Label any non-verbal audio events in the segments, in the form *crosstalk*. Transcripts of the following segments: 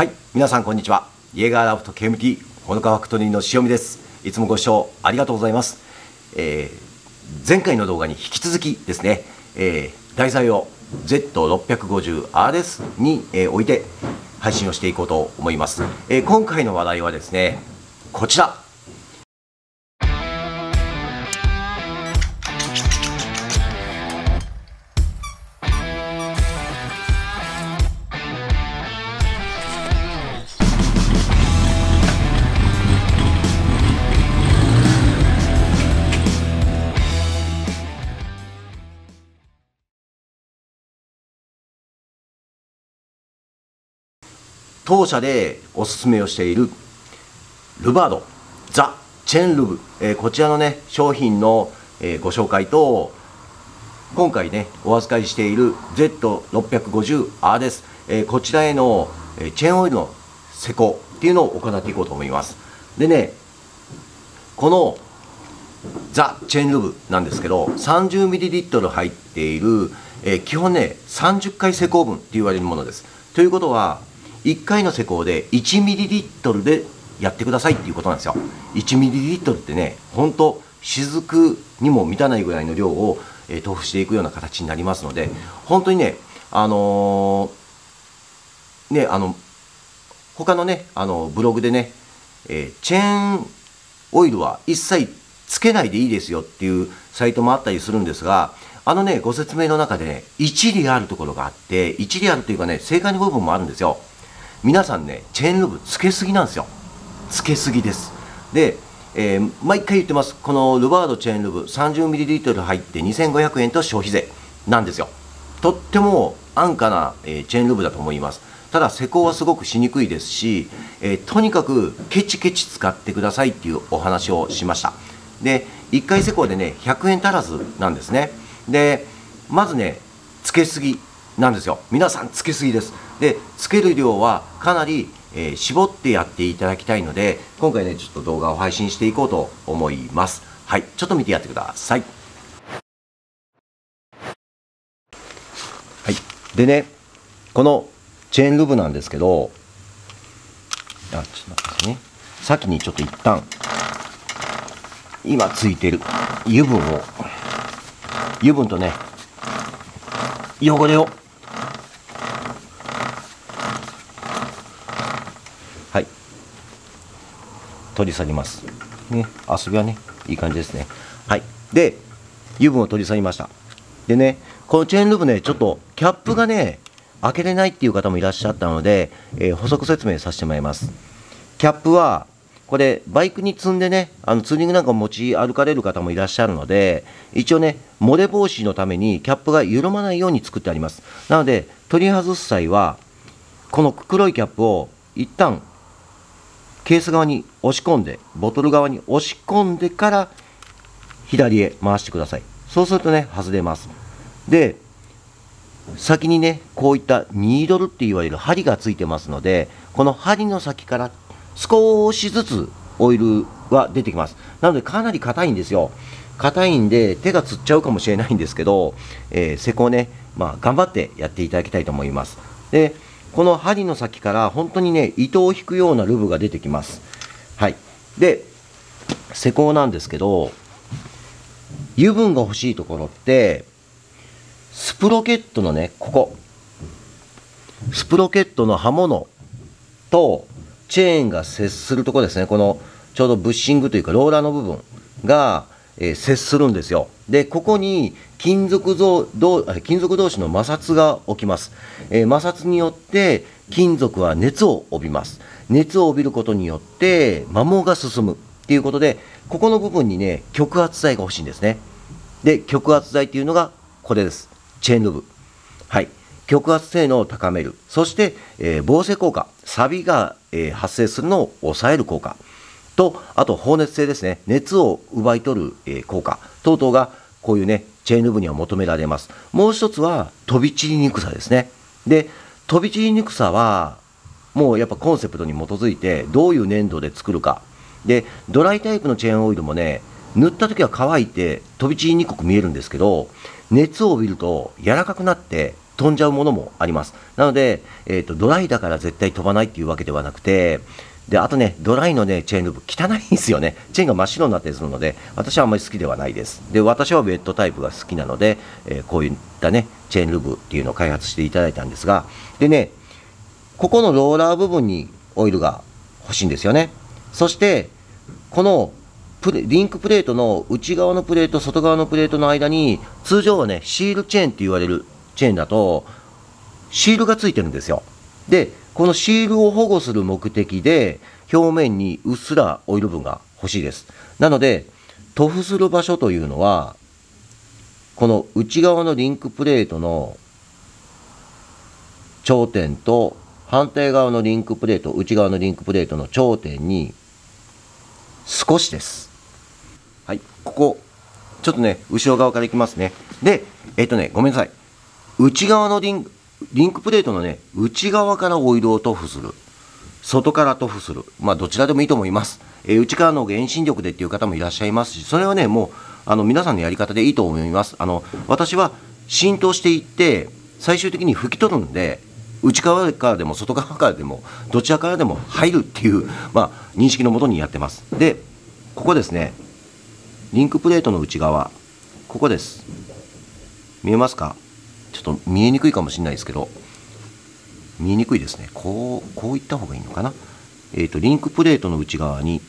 はい皆さんこんにちは。イエガーラフト KMT ほのかファクトリーの塩見です。いつもご視聴ありがとうございます、えー、前回の動画に引き続きですね、えー、題材を Z650RS に、えー、置いて配信をしていこうと思います、えー、今回の話題はですねこちら。当社でおすすめをしているルバードザ・チェンルブ、えー、こちらのね商品の、えー、ご紹介と今回ねお預かりしている Z650R です、えー、こちらへの、えチェーンオイルの施工っていうのを行っていこうと思います。でねこのザ・チェーンルブなんですけど 30ml 入っている、え基本ね30回施工分って言われるものです。ということは1回の施工で 1ml でやってくださいっていうことなんですよ。1ml ってね本当雫にも満たないぐらいの量を、えー、豆腐していくような形になりますので本当にねあのー、ねあの他のねあのブログでね、えー、チェーンオイルは一切つけないでいいですよっていうサイトもあったりするんですがあのねご説明の中でね一理あるところがあって一理あるっていうかね正解の部分もあるんですよ。皆さんねチェーンルブつけすぎなんですよ。つけすぎです。で、えー、毎回言ってます。このルバードチェーンルブ 30ml 入って2500円と消費税なんですよ。とっても安価な、えー、チェーンルブだと思います。ただ施工はすごくしにくいですし、えー、とにかくケチケチ使ってくださいっていうお話をしました。で1回施工でね100円足らずなんですね。でまずねつけすぎなんですよ。皆さんつけすぎです。でつける量はかなり、えー、絞ってやっていただきたいので今回ねちょっと動画を配信していこうと思います。はいちょっと見てやってください。はいでねこのチェーンルブなんですけどあちょっと待ってね。先にちょっと一旦今ついてる油分を油分とね汚れを取り去ります。ね、遊びはね、いい感じですね。はい。で、油分を取り去りました。でね、このチェーンループね、ちょっとキャップがね、開けれないっていう方もいらっしゃったので、えー、補足説明させてもらいます。キャップは、これ、バイクに積んでね、あのツーリングなんか持ち歩かれる方もいらっしゃるので、一応ね、漏れ防止のためにキャップが緩まないように作ってあります。なので、取り外す際は、この黒いキャップを一旦ケース側に押し込んで、ボトル側に押し込んでから左へ回してください。そうするとね、外れます。で、先にね、こういったニードルって言われる針がついてますので、この針の先から少しずつオイルは出てきます。なのでかなり硬いんですよ。硬いんで手がつっちゃうかもしれないんですけど、えー、施工ね、まあ、頑張ってやっていただきたいと思います。で、この針の先から本当にね、糸を引くようなルブが出てきます。はい。で、施工なんですけど、油分が欲しいところって、スプロケットのね、ここ。スプロケットの刃物とチェーンが接するとこですね。このちょうどブッシングというかローラーの部分が、えー、接するんですよ。で、ここに金属像金属同士の摩擦が起きます、えー、摩擦によって金属は熱を帯びます。熱を帯びることによって摩耗が進む。っていうことでここの部分にね極圧剤が欲しいんですね。で極圧剤っていうのがこれです。チェーンルブはい。極圧性能を高める。そして、えー、防水効果。錆びが、えー、発生するのを抑える効果。とあと放熱性ですね熱を奪い取る、えー、効果等々がこういうねチェーンルブには求められます。もう一つは飛び散りにくさですね。で、飛び散りにくさは、もうやっぱコンセプトに基づいて、どういう粘土で作るか。で、ドライタイプのチェーンオイルもね、塗った時は乾いて飛び散りにくく見えるんですけど、熱を帯びると柔らかくなって飛んじゃうものもありますなので、えーと、ドライだから絶対飛ばないっていうわけではなくてであとねドライのねチェーンループ汚いんですよね。*laughs* チェーンが真っ白になったりするので私はあんまり好きではないです。で私はウェットタイプが好きなので、えー、こういったねチェーンループっていうのを開発していただいたんですがでねここのローラー部分にオイルが欲しいんですよね。そしてこのプレリンクプレートの内側のプレート外側のプレートの間に通常はねシールチェーンって言われるチェーンだとシールがついてるんですよ。でこのシールを保護する目的で表面にうっすらオイル分が欲しいです。なので塗布する場所というのはこの内側のリンクプレートの頂点と反対側のリンクプレート内側のリンクプレートの頂点に少しです。はいここちょっとね後ろ側からいきますね。でえっ、とねごめんなさい。内側のリンクリンクプレートのね内側からオイルを塗布する。外から塗布する。まあどちらでもいいと思います、えー、内側の遠心力でっていう方もいらっしゃいますしそれはねもうあの皆さんのやり方でいいと思います。あの私は浸透していって最終的に拭き取るんで内側からでも外側からでもどちらからでも入るっていう、まあ、認識のもとにやってます。でここですね。リンクプレートの内側。ここです。見えますか？ちょっと見えにくいかもしれないですけど見えにくいですね。こうこういった方がいいのかな？えっ、ー、とリンクプレートの内側に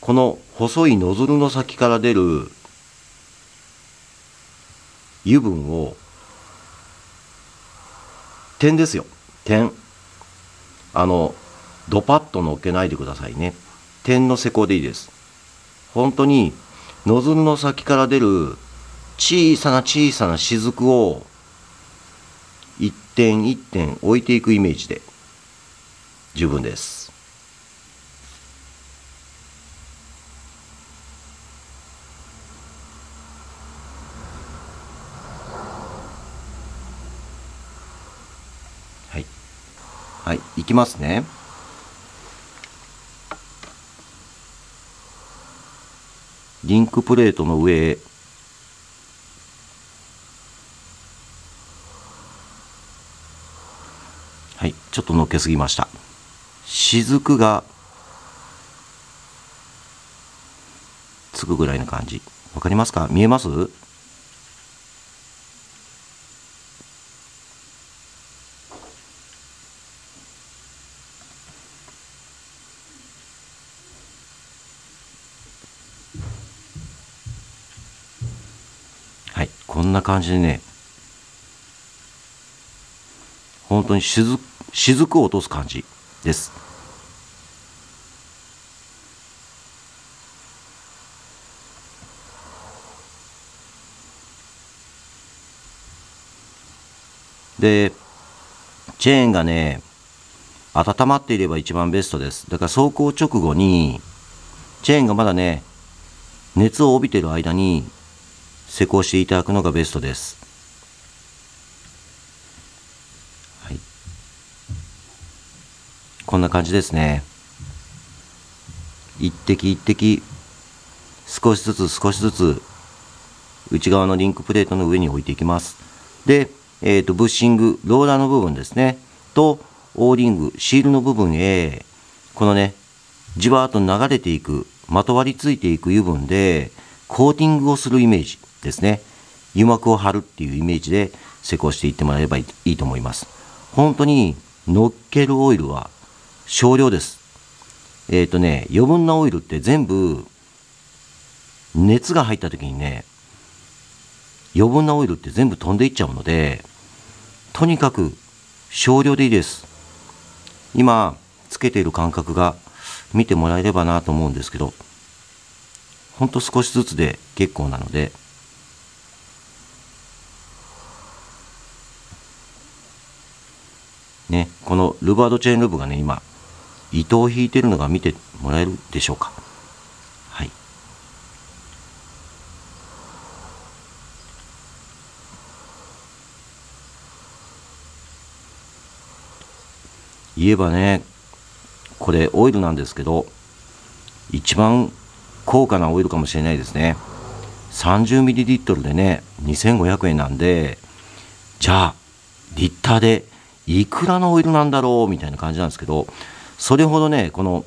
この細いノズルの先から出る油分を点ですよ。点。あのドパッと乗っけないでくださいね。点の施工でいいです。本当にノズルの先から出る小さな小さな雫を一点一点置いていくイメージで十分です。はい、いきますね。リンクプレートの上へはい、ちょっとのっけすぎました。雫がつくぐらいな感じ。わかりますか？見えますこんな感じでね本当に雫雫を落とす感じです。でチェーンがね温まっていれば一番ベストです。だから走行直後にチェーンがまだね熱を帯びてる間に施工していただくのがベストです。はい、こんな感じですね。一滴一滴少しずつ少しずつ内側のリンクプレートの上に置いていきます。で、えっ、ー、と、ブッシング、ローラーの部分ですね、と、オーリング、シールの部分へ、このね、じわーっと流れていく、まとわりついていく油分で、コーティングをするイメージ。ですね。油膜を張るっていうイメージで施工していってもらえればいいと思います。本当に乗っけるオイルは少量です。えっ、ー、とね余分なオイルって全部熱が入った時にね余分なオイルって全部飛んでいっちゃうのでとにかく少量でいいです。今つけている感覚が見てもらえればなと思うんですけどほんと少しずつで結構なのでね、このルバードチェーンループがね、今、糸を引いてるのが見てもらえるでしょうか。はい。言えばね、これオイルなんですけど一番高価なオイルかもしれないですね 30ml でね2500円なんでじゃあリッターでいくらのオイルなんだろうみたいな感じなんですけどそれほどねこの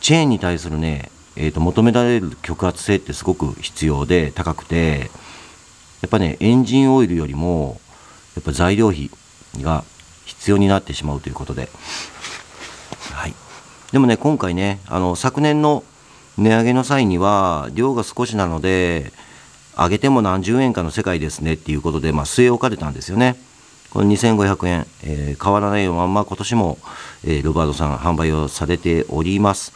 チェーンに対するね、えー、と求められる極圧性ってすごく必要で高くてやっぱねエンジンオイルよりもやっぱ材料費が必要になってしまうということで、はい、でもね今回ねあの昨年の値上げの際には量が少しなので上げても何十円かの世界ですねっていうことで、まあ、据え置かれたんですよね。この2500円、えー、変わらないまんま今年も、えー、ロバートさん販売をされております。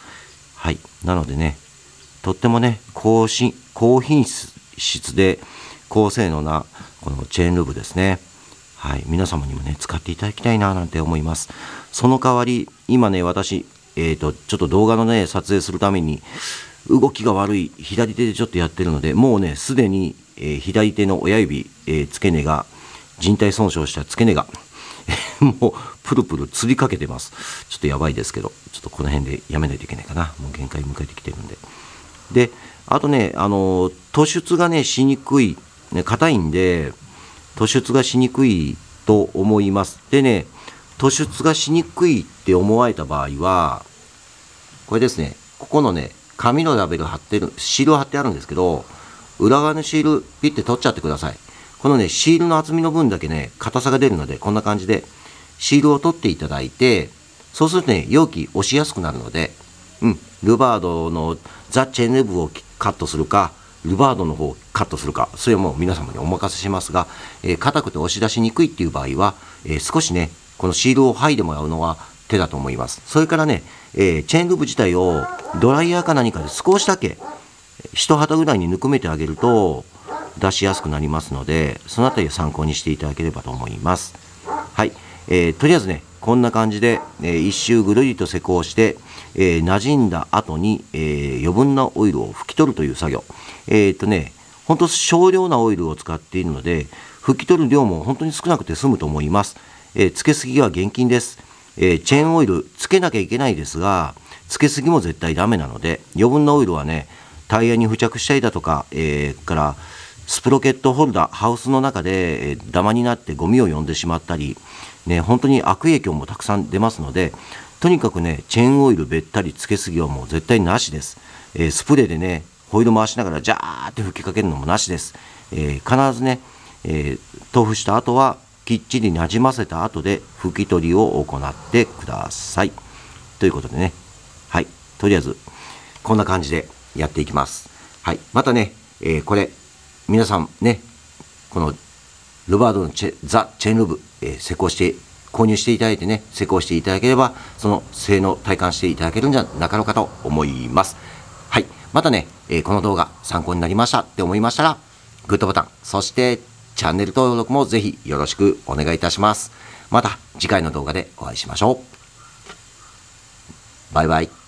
はい。なのでね、とってもね、高品高品質で高性能なこのチェーンルーブですね。はい。皆様にもね、使っていただきたいななんて思います。その代わり、今ね、私、えっ、ー、と、ちょっと動画のね、撮影するために、動きが悪い左手でちょっとやってるので、もうね、すでに、えー、左手の親指、えー、付け根が人体損傷した付け根が *laughs* もうプルプルつりかけてます。ちょっとやばいですけど、ちょっとこの辺でやめないといけないかな。もう限界迎えてきてるんで。で、あとね、あの、突出がね、しにくい、ね、硬いんで、突出がしにくいと思います。でね、突出がしにくいって思われた場合は、これですね、ここのね、紙のラベル貼ってる、シールを貼ってあるんですけど、裏側のシールピッて取っちゃってください。このね、シールの厚みの分だけね、硬さが出るので、こんな感じで、シールを取っていただいて、そうするとね、容器押しやすくなるので、うん、ルバードのザ・チェーンレブをカットするか、ルバードの方をカットするか、それはもう皆様にお任せしますが、えー、硬くて押し出しにくいっていう場合は、えー、少しね、このシールを剥いでもらうのは手だと思います。それからね、えー、チェーンルブ自体をドライヤーか何かで少しだけ、一旗ぐらいにぬくめてあげると、出しやすくなりますので、そのあたりを参考にしていただければと思います。はい。えー、とりあえずね、こんな感じで、えー、一周ぐるりと施工して、えー、馴染んだ後に、えー、余分なオイルを拭き取るという作業。えっ、とね、ほんと少量なオイルを使っているので、拭き取る量も本当に少なくて済むと思います。えー、つけすぎは厳禁です。え、チェーンオイルつけなきゃいけないですが、つけすぎも絶対ダメなので、余分なオイルはね、タイヤに付着したりだとか、えー、からスプロケットホルダー、ハウスの中で、え、ダマになってゴミを呼んでしまったり、ね、本当に悪影響もたくさん出ますので、とにかくね、チェーンオイルべったりつけすぎはもう絶対なしです。えー、スプレーでね、ホイール回しながらジャーって吹きかけるのもなしです。えー、必ずね、えー、豆腐した後はきっちりなじませた後で拭き取りを行ってください。ということでね、はい、とりあえずこんな感じでやっていきます。はい、またね、え、これ皆さんね、このルバードのチェザ・チェーンルブ、えー、施工して、購入していただいてね、施工していただければ、その性能体感していただけるんじゃなかろうかと思います。はい。またね、えー、この動画参考になりましたって思いましたら、グッドボタン、そしてチャンネル登録もぜひよろしくお願いいたします。また次回の動画でお会いしましょう。バイバイ。